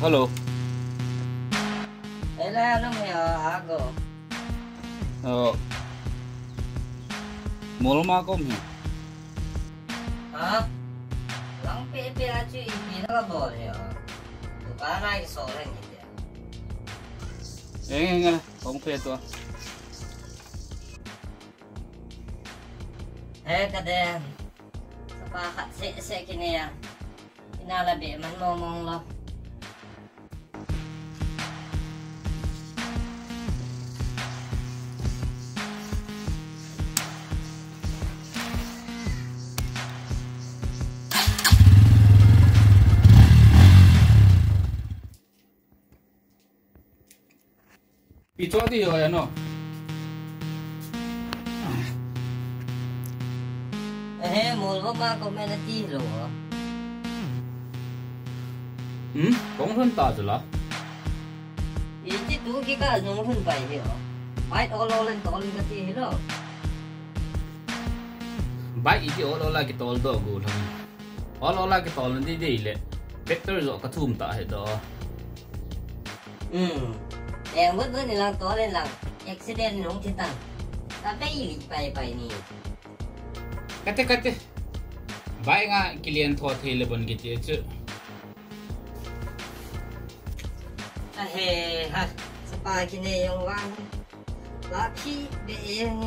Hello. Ela Έλα, νομίζω, άγω. Oo. Mall mo ako mo. Ha? Lang pipiracho ipinakabolyo. Para isoren niya. Eh, nga, kompleto ah. Eh, kadem. Sa pakat si, si kiniya. Inalabi man mo mong lo. Pi cho di ya no. Eh mul mo ma ko men ti lo. Hm? Kong hun ta zu la. Iti tu ki ka nung hun pai heo. Mai to lo len to len ka ti lo. Bai i ti o lo la ki tol do gu thang. O lo la ki tol di di le. Vector zo ka thum ta he do. Ừ. yang buat buat nilang tolin lang? Eksiden nung titang. Tapi ini pay-pay ni. Kate kate. Bai nga kilian tua thai lebon gitu ya chu. Ahe ha. Sapa kine yang wang. laki be yang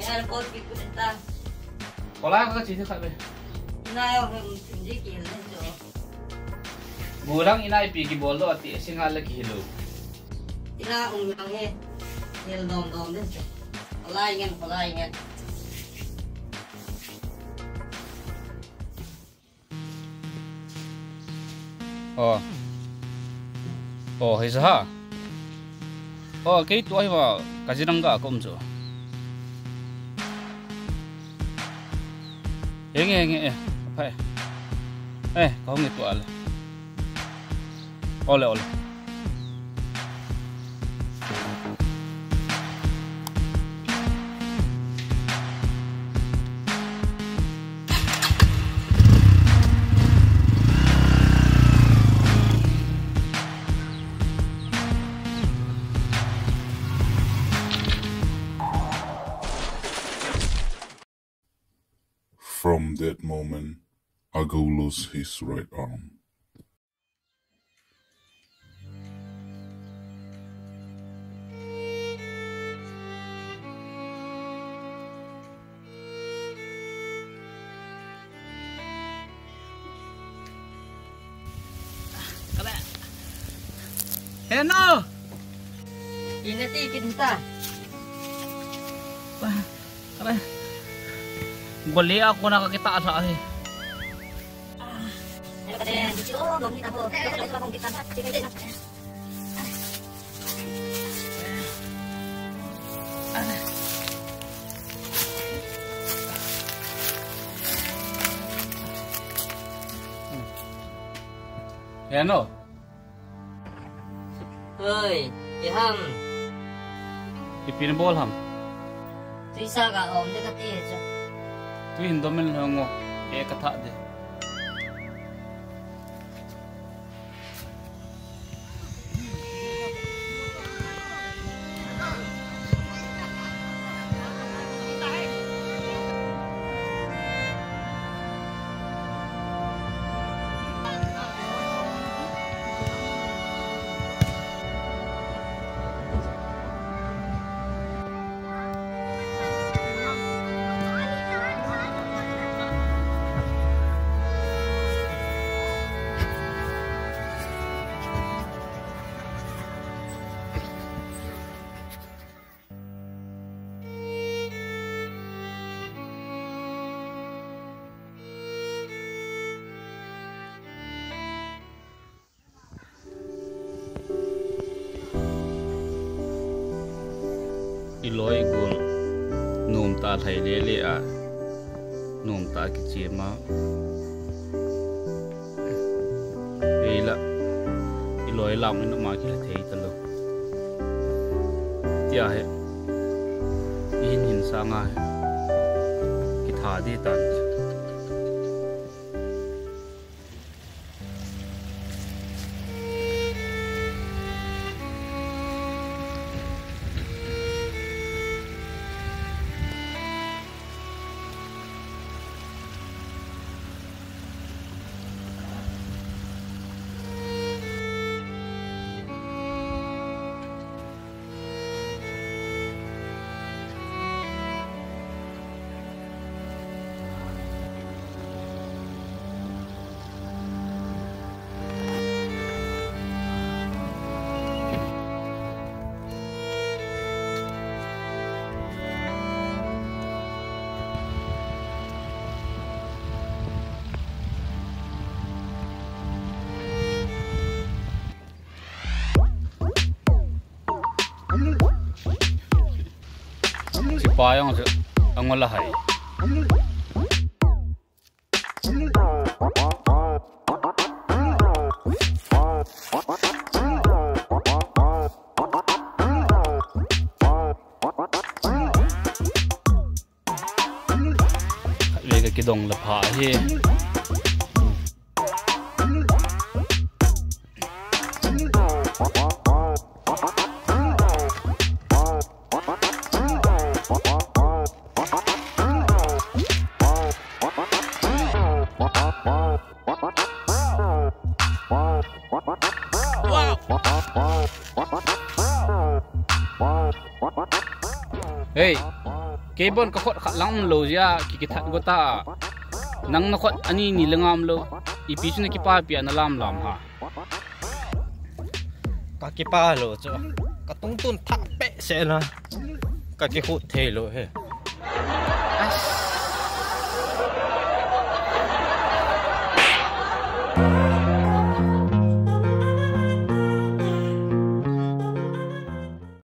Yang pot ikut tentang. Kalau aku sih sih Na hum chunji ki len jo. Burang inai pi ki bol do ti singa la ki hilu. Ina um yang he. Yel dom dom den jo. Alai ngan alai ngan. Ờ. Ờ hay sao? Ờ cái tuổi mà cái gì đang Eh. Ole ole. From that moment, Argo lost his right arm. Eno! Ingat ikin ta. Wah, kare. Bali ako nakakita sa akin. Yan o. Hoy, ya, iham. Ipinabol ham. Tu isa ka om, dekat iya Tu hindomil hongo, e katak deh. kita na. Sige din. Hello. Ơi, iham. Ipinbol ham. Tuisa ka om de kati jo. Tu hindomel hango. E katha de. Iloi gul. Num ta thai le le a. Num ta ki chi ma. Eila. Iloi lam ni ma ki la thei ta lo. Tia he. In hin sa nga he. หาดีตัน bay ông rồi ông là hay lấy cái đồng là phá hi Hey, kebon ka khot khalang lo ya ki ki that go ta nang na khot ani ni langam lo ipi chu na ki pa pia na lam lam ha kakipalo cho katungtun thak pe se na kakihut thelo he as